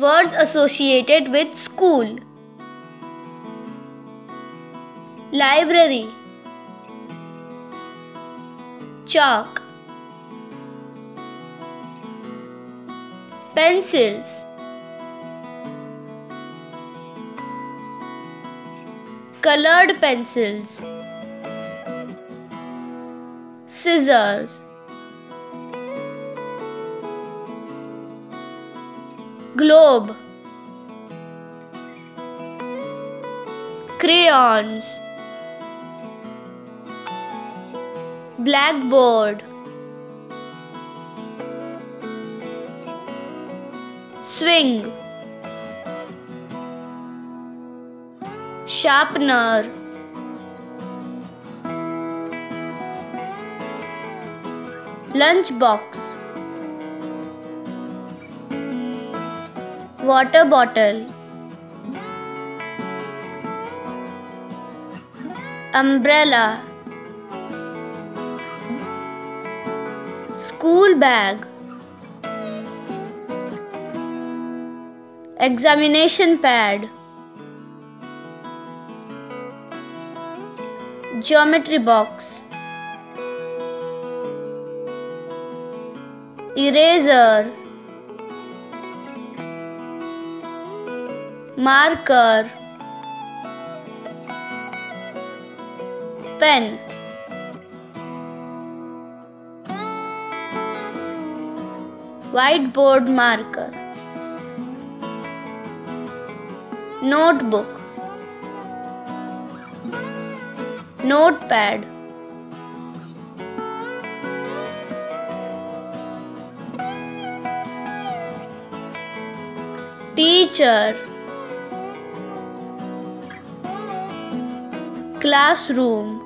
Words associated with school. Library. Chalk. Pencils. Colored pencils. Scissors. Globe. Crayons. Blackboard. Swing. Sharpener. Lunchbox water bottle. Umbrella. School bag. Examination pad. Geometry box. Eraser marker. Pen. White board marker. Notebook notepad teacher classroom.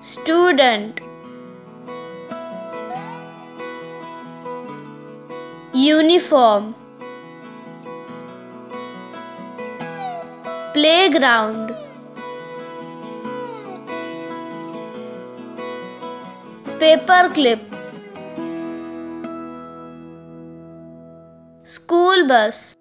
Student. Uniform. Playground. Paperclip. School bus